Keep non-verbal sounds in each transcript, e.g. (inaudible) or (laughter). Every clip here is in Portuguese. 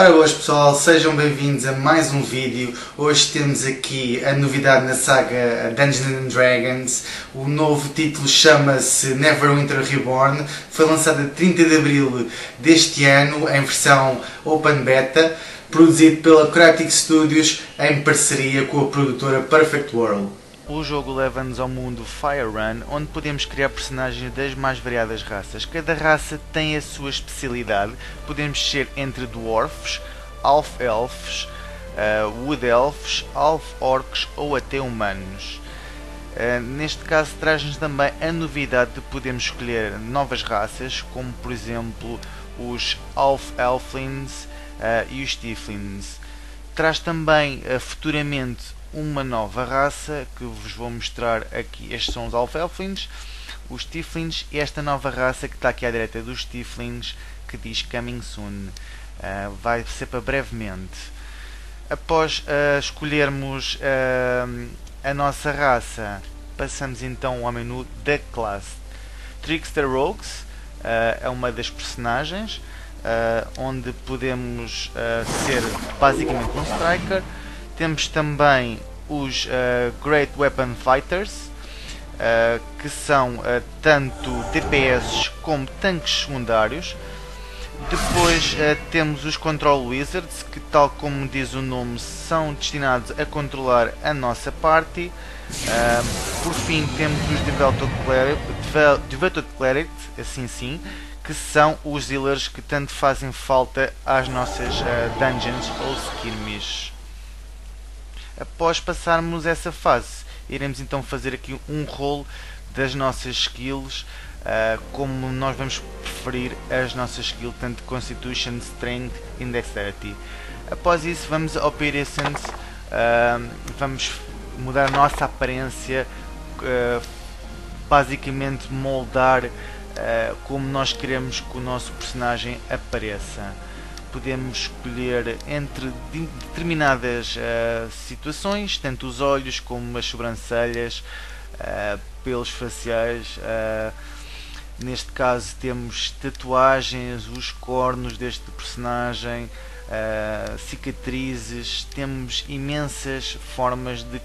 Ora boas pessoal, sejam bem-vindos a mais um vídeo. Hoje temos aqui a novidade na saga Dungeons and Dragons. O novo título chama-se Neverwinter Reborn. Foi lançado a 30 de Abril deste ano em versão Open Beta, produzido pela Cryptic Studios em parceria com a produtora Perfect World. O jogo leva-nos ao mundo Fire Run, onde podemos criar personagens das mais variadas raças. Cada raça tem a sua especialidade. Podemos ser entre dwarfs, half elfs, uh, wood elfs, half orcs ou até humanos. Uh, neste caso traz-nos também a novidade de podermos escolher novas raças, como por exemplo os half elflings uh, e os tieflings. Traz também futuramente uma nova raça que vos vou mostrar aqui. Estes são os Alfelflings, os Tieflings e esta nova raça que está aqui à direita dos Tieflings que diz Coming Soon. Uh, vai ser para brevemente. Após uh, escolhermos uh, a nossa raça, passamos então ao menu da classe. Trickster Rogues é uma das personagens onde podemos ser basicamente um Striker temos também os uh, Great Weapon Fighters, uh, que são uh, tanto DPS como tanques secundários. Depois temos os Control Wizards, que tal como diz o nome, são destinados a controlar a nossa party. por fim temos os Devoted Cleric, assim sim, que são os healers que tanto fazem falta às nossas dungeons ou skirmishes. Após passarmos essa fase, iremos então fazer aqui um rol das nossas skills, uh, como nós vamos preferir as nossas skills, tanto Constitution, Strength e Dexterity. Após isso, vamos ao Pearsons, uh, vamos mudar a nossa aparência, uh, basicamente moldar como nós queremos que o nosso personagem apareça podemos escolher entre determinadas uh, situações, tanto os olhos como as sobrancelhas, uh, pelos faciais. Uh, neste caso temos tatuagens, os cornos deste personagem, cicatrizes, temos imensas formas de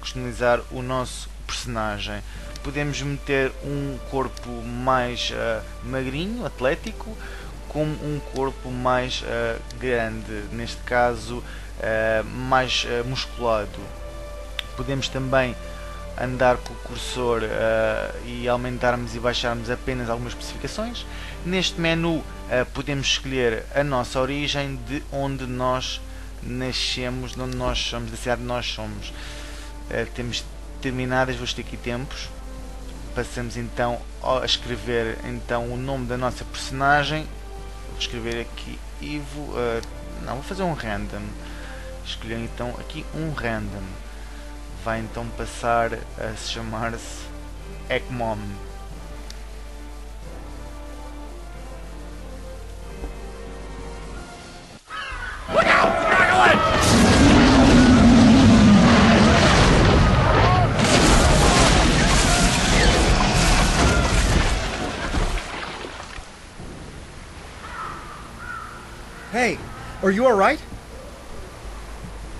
customizar o nosso personagem. Podemos meter um corpo mais magrinho, atlético, com um corpo mais uh, grande, neste caso uh, mais uh, musculado. Podemos também andar com o cursor e aumentarmos e baixarmos apenas algumas especificações. Neste menu podemos escolher a nossa origem, de onde nós nascemos, de onde nós somos, da cidade de nós somos. temos determinadas, vou ter aqui tempos. Passamos então a escrever então o nome da nossa personagem escrever aqui Ivo, uh, não, vou fazer um random, escolher então aqui um random, vai então passar a se chamar-se Ecmom. Are you alright?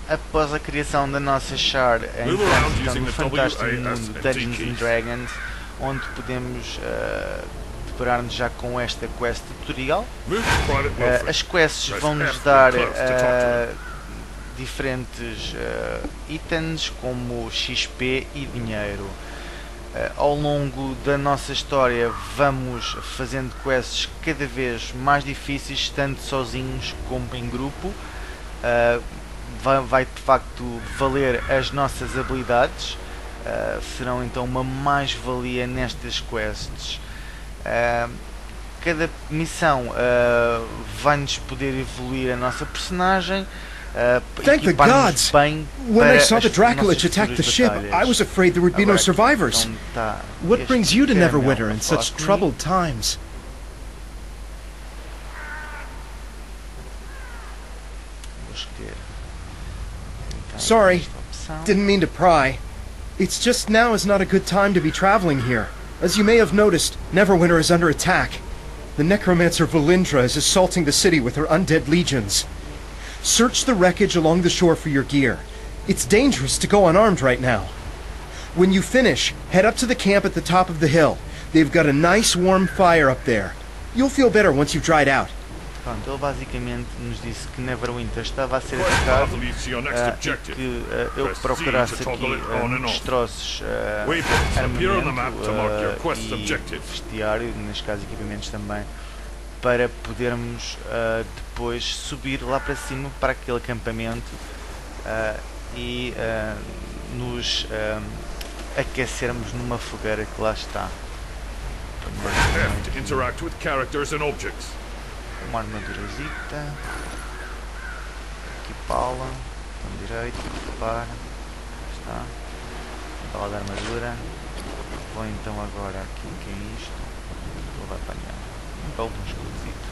Após a criação da nossa char, entramos no fantástico mundo Dungeons and Dragons, onde podemos uh, deparar-nos já com esta quest tutorial. Uh, as quests vão-nos dar uh, diferentes uh, itens como XP e dinheiro. Uh, ao longo da nossa história vamos fazendo quests cada vez mais difíceis, tanto sozinhos como em grupo. Uh, vai, de facto valer as nossas habilidades, uh, serão então uma mais-valia nestas quests. cada missão vai-nos poder evoluir a nossa personagem Uh, Thank the gods! When I saw the Draculich attack the ship, I was afraid there would be no survivors. What brings you to Neverwinter in such troubled times? Sorry, didn't mean to pry. It's just now is not a good time to be traveling here. As you may have noticed, Neverwinter is under attack. The necromancer Valindra is assaulting the city with her undead legions. Search the wreckage along the shore for your gear. It's dangerous to go unarmed right now. When you finish, head up to the camp at the top of the hill. They've got a nice warm fire up there. You'll feel better once you've dried out. Pronto, ele basicamente nos disse que Neverwinter estava a ser atacado uh, e que uh, eu procurasse aqui uh, destroços uh, armamento uh, e vestiário, neste caso equipamentos também, para podermos uh, depois subir lá para cima para aquele acampamento e nos aquecermos numa fogueira que lá está. Uma armadurazita. Equipá-la. Com direito, equipar. Está. Bala da armadura. Vou então agora aqui, o que é isto? Vou apanhar. Um escudito.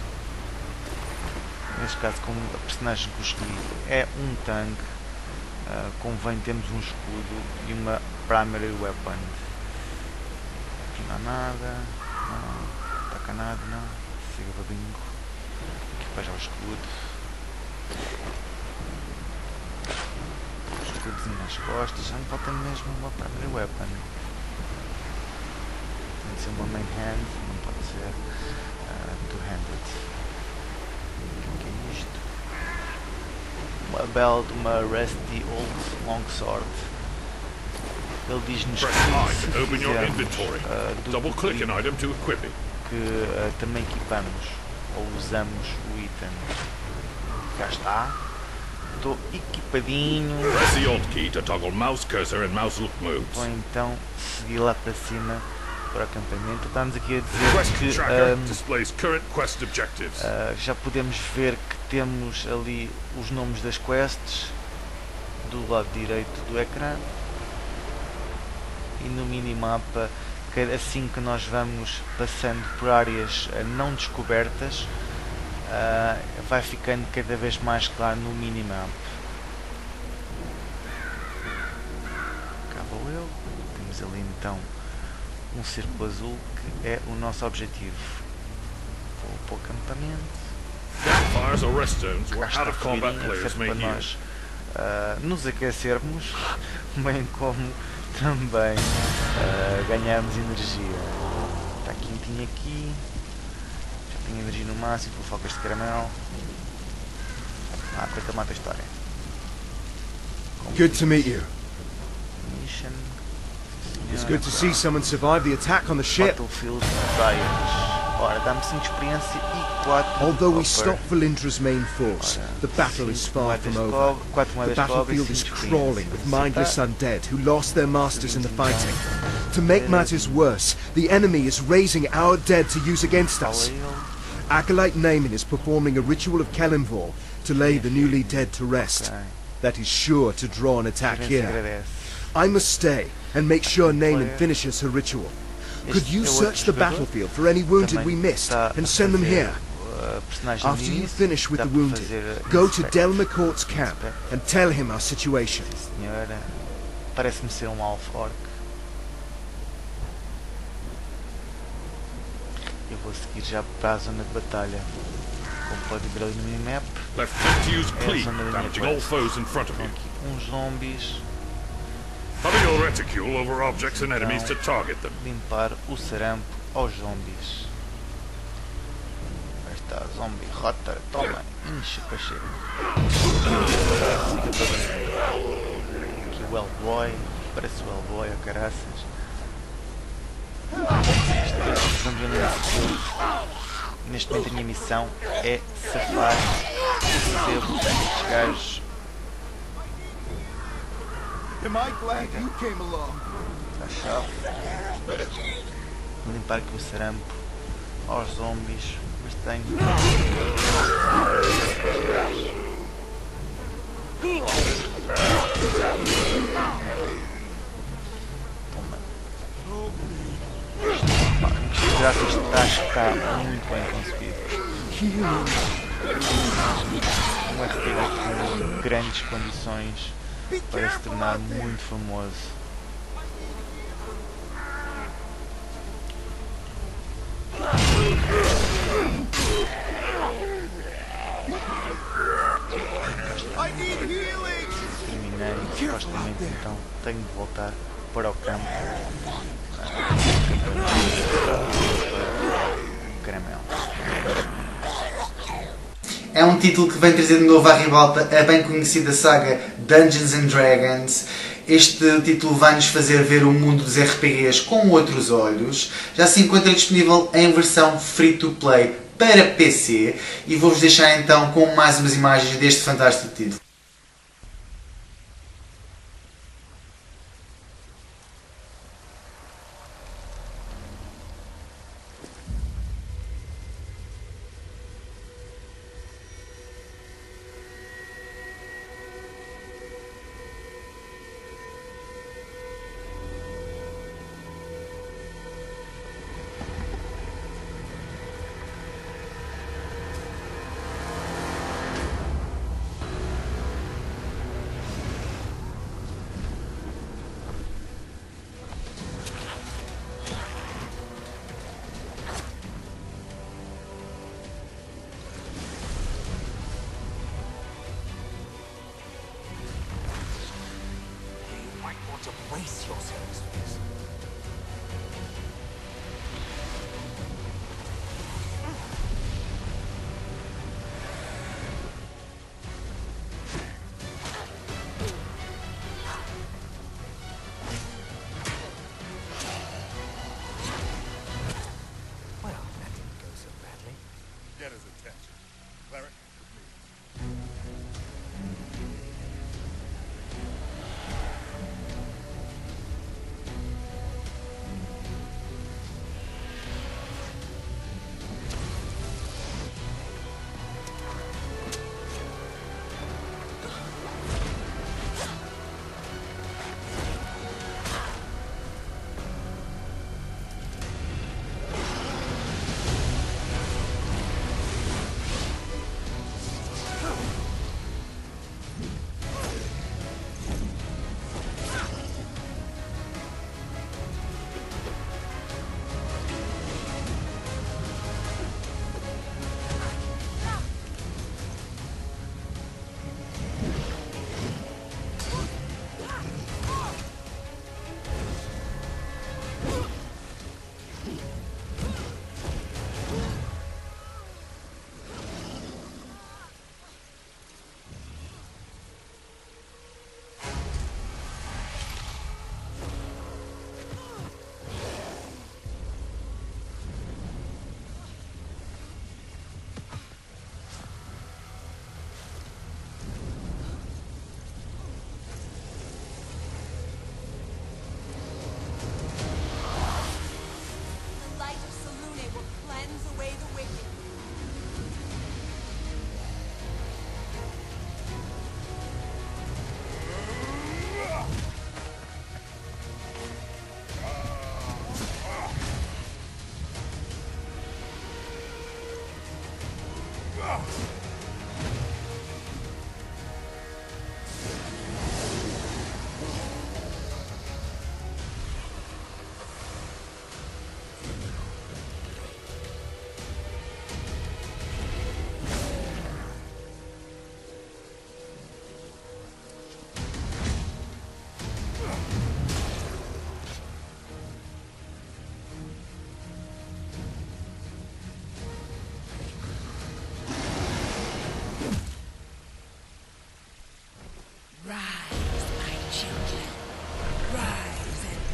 Neste caso, como a personagem que eu escolhi é um tanque, uh, convém termos um escudo e uma primary weapon. Aqui não há nada não, taca nada, não, siga para bingo, aqui já o escudo, escudozinho nas costas, já me falta mesmo uma primary weapon, tem de ser uma main hand, não pode ser two-handed, o que é isto? Uma belt, uma rusty old longsword, ele diz-nos que se fizermos uh, Double click an item to equip it. que uh, também equipamos ou usamos o item. Cá está. Estou equipadinho. Press the Alt key to toggle mouse cursor and mouse look modes. Vou então seguir lá para cima para o acampamento. Estamos aqui a dizer que um, uh, já podemos ver que temos ali os nomes das quests do lado direito do ecrã. E no minimapa assim que nós vamos passando por áreas eh, não descobertas uh, vai ficando cada vez mais claro no minimapa. Cá vou eu. Temos ali então um círculo azul que é o nosso objetivo vou para o acampamento Fires or rest zones where out of combat players may nós uh, nos aquecermos (laughs) bem como também uh, ganhamos energia. Está quentinho aqui. Já tenho energia no máximo, vou focas de caramelo. Ah, depois mata a história. Good to meet you. Mission. It's good to see someone survive the attack on the ship. Battlefield Trials. Ora, dá-me 5 experiência 4 Although we stopped Valindra's main force, the battle is far from over. The battlefield is crawling with mindless undead who lost their masters in the fighting. To make matters worse, the enemy is raising our dead to use against us. Acolyte Naaman is performing a ritual of Kelimvor to lay the newly dead to rest. That is sure to draw an attack here. I must stay and make sure Naaman finishes her ritual. Could you search the battlefield for any wounded we missed and send them here? After you finish with the wounded, go to Del McCourt's camp and tell him our situation. Senhora, parece-me ser um alfa orc. Eu vou seguir já para a zona de batalha. Como pode ver ali no minimap, é a zona da minha Aqui uns zombies. Hover your reticule over objects them. Limpar o sarampo aos zombies. Aí está, zombie rotter, toma, enche para cheiro. Aqui o Hellboy, parece o Hellboy, a caraças. Neste momento a minha missão é safar o sebo destes gajos Am I glad you came along? Tá Limpar aqui o sarampo aos zombies, mas tenho. Toma. Gráficos de tacho está muito bem conseguido. Um RPG com grandes condições para se tornar muito famoso. Terminei, supostamente então tenho de voltar para o campo. Título que vem trazer de novo à ribalta a bem conhecida saga Dungeons and Dragons. Este título vai-nos fazer ver o mundo dos RPGs com outros olhos. Já se encontra disponível em versão free-to-play para PC e vou-vos deixar então com mais umas imagens deste fantástico título. Brace yourselves for this.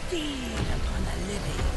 feed upon the living.